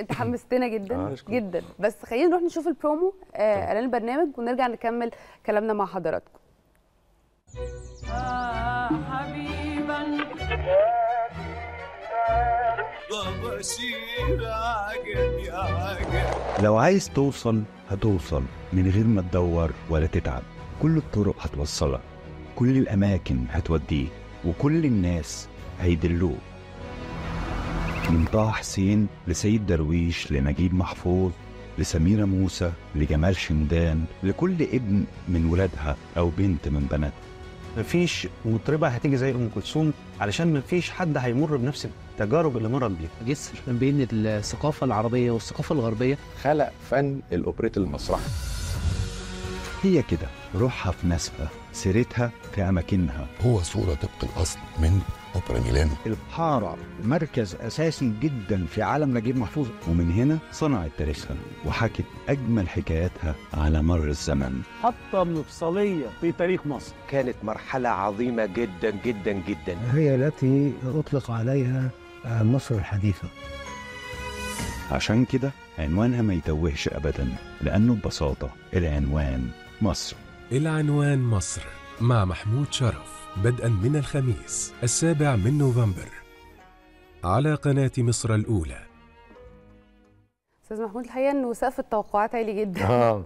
انت حمستنا جدا آه،. جدا. بس خلينا نروح نشوف البرومو آه، اعلان البرنامج ونرجع نكمل كلامنا مع حضراتكم. حبيبا لو عايز توصل هتوصل. من غير ما تدور ولا تتعب. كل الطرق هتوصلك. كل الأماكن هتوديك. وكل الناس هيدلوك. من طه حسين لسيد درويش لنجيب محفوظ لسميرة موسى لجمال شمدان لكل ابن من ولادها أو بنت من بناتها مفيش مطربة هتيجي زي أم كلثوم علشان مفيش حد هيمر بنفس التجارب اللي مرت بيها. جسر بين الثقافة العربية والثقافة الغربية. خلق فن الأوبريت المسرحي. هي كده روحها في ناسها سيرتها في أماكنها. هو صورة طبق الأصل من أوبرا ميلانو. الحارة مركز أساسي جدا في عالم نجيب محفوظ. ومن هنا صنعت تاريخها وحكت أجمل حكاياتها على مر الزمن. حطه مفصليه في تاريخ مصر. كانت مرحلة عظيمة جدا جدا جدا. هي التي أطلق عليها مصر الحديثة. عشان كده عنوانها ما يتوهش أبدا لأنه ببساطة العنوان. مصر. العنوان مصر مع محمود شرف بدءا من الخميس السابع من نوفمبر. على قناة مصر الأولى. أستاذ محمود الحقيقة إنه سقف التوقعات عالي جدا. آه.